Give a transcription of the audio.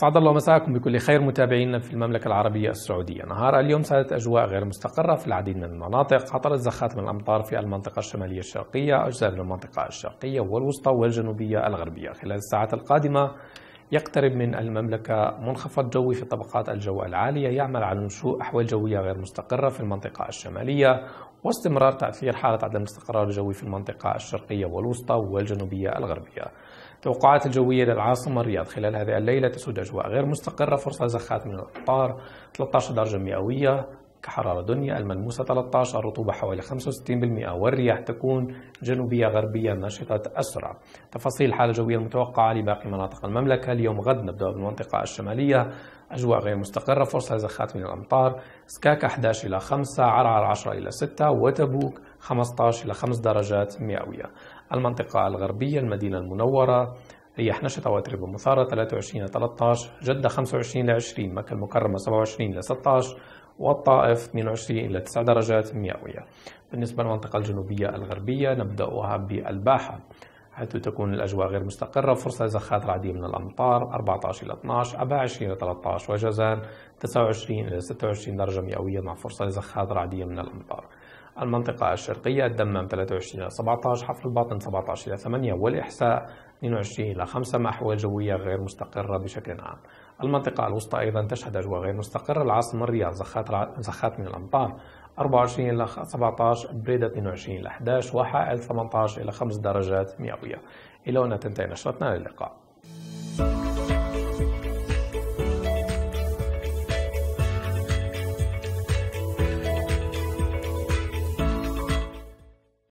أسعد الله مساءكم بكل خير متابعينا في المملكة العربية السعودية. نهار اليوم سادت أجواء غير مستقرة في العديد من المناطق. عطلت زخات من الأمطار في المنطقة الشمالية الشرقية أجزاء من المنطقة الشرقية والوسطى والجنوبية الغربية. خلال الساعات القادمة يقترب من المملكة منخفض جوي في طبقات الجو العالية يعمل على نشوء أحوال جوية غير مستقرة في المنطقة الشمالية واستمرار تأثير حالة عدم الاستقرار الجوي في المنطقة الشرقية والوسطى والجنوبية الغربية. توقعات الجوية للعاصمة الرياض خلال هذه الليلة تسود أجواء غير مستقرة فرصة زخات من الأمطار 13 درجة مئوية كحرارة دنيا الملموسة 13 الرطوبة حوالي 65% والرياح تكون جنوبية غربية نشطة أسرع. تفاصيل الحالة الجوية المتوقعة لباقي مناطق المملكة. اليوم غد نبدأ بالمنطقة الشمالية. أجواء غير مستقرة فرصة لزخات من الأمطار. سكاكا 11 إلى 5 عرعر 10 إلى 6 وتبوك 15 إلى 5 درجات مئوية. المنطقة الغربية المدينة المنورة رياح نشطة واتربة مثارة 23 إلى 13 جدة 25 إلى 20 مكة المكرمة 27 إلى 16 والطائف 22 إلى 9 درجات مئوية. بالنسبة للمنطقة الجنوبية الغربية نبدأها بالباحة حيث تكون الأجواء غير مستقرة. وفرصة لزخات العديد من الأمطار 14 إلى 12 أبا 20 إلى 13 وجازان 29 إلى 26 درجة مئوية مع فرصة لزخات العديد من الأمطار. المنطقة الشرقية الدمام 23 إلى 17 حفر الباطن 17 إلى 8 والإحساء 22 إلى 5 مع أحوال جوية غير مستقرة بشكل عام. المنطقة الوسطى أيضا تشهد أجواء غير مستقرة. العاصمة الرياض زخات زخات من الأمطار. 24 إلى 17 بريدة 22 إلى 11 وحائل 18 إلى 5 درجات مئوية. إلى هنا تنتهي نشرتنا للقاء